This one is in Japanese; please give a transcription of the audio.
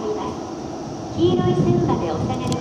ります。黄色い線までお下がり